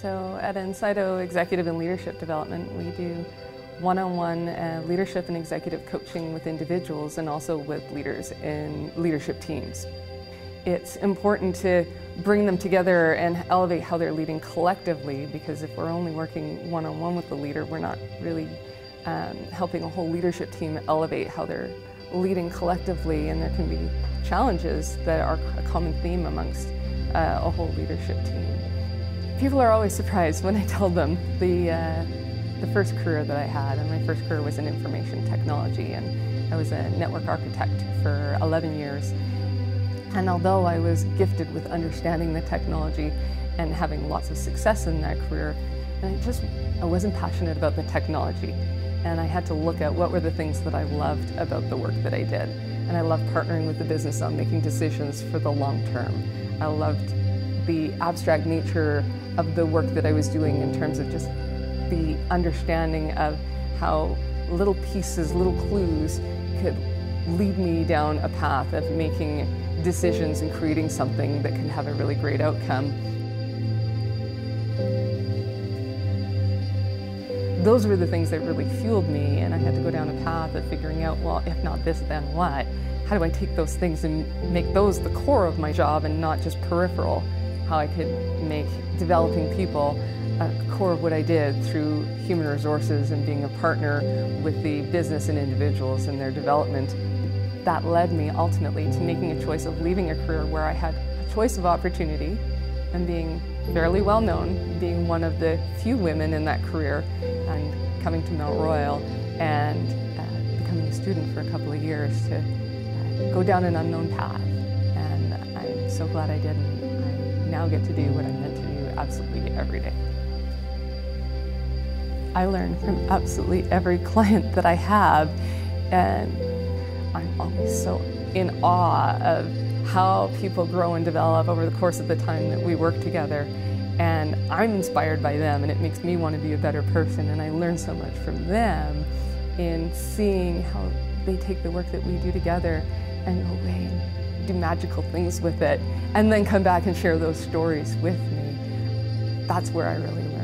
So at Incito Executive and Leadership Development, we do one-on-one uh, leadership and executive coaching with individuals and also with leaders in leadership teams. It's important to bring them together and elevate how they're leading collectively because if we're only working one-on-one with the leader, we're not really um, helping a whole leadership team elevate how they're leading collectively and there can be challenges that are a common theme amongst uh, a whole leadership team. People are always surprised when I tell them the, uh, the first career that I had, and my first career was in information technology, and I was a network architect for 11 years. And although I was gifted with understanding the technology and having lots of success in that career, I just I wasn't passionate about the technology. And I had to look at what were the things that I loved about the work that I did. And I loved partnering with the business on making decisions for the long term. I loved the abstract nature of the work that I was doing in terms of just the understanding of how little pieces, little clues could lead me down a path of making decisions and creating something that can have a really great outcome. Those were the things that really fueled me and I had to go down a path of figuring out, well, if not this, then what? How do I take those things and make those the core of my job and not just peripheral? How I could make developing people a core of what I did through human resources and being a partner with the business and individuals in their development. That led me ultimately to making a choice of leaving a career where I had a choice of opportunity and being fairly well known, being one of the few women in that career and coming to Mount Royal and uh, becoming a student for a couple of years to uh, go down an unknown path. And I'm so glad I did now get to do what I'm meant to do absolutely every day. I learn from absolutely every client that I have and I'm always so in awe of how people grow and develop over the course of the time that we work together. And I'm inspired by them and it makes me want to be a better person and I learn so much from them in seeing how they take the work that we do together and go away do magical things with it and then come back and share those stories with me. That's where I really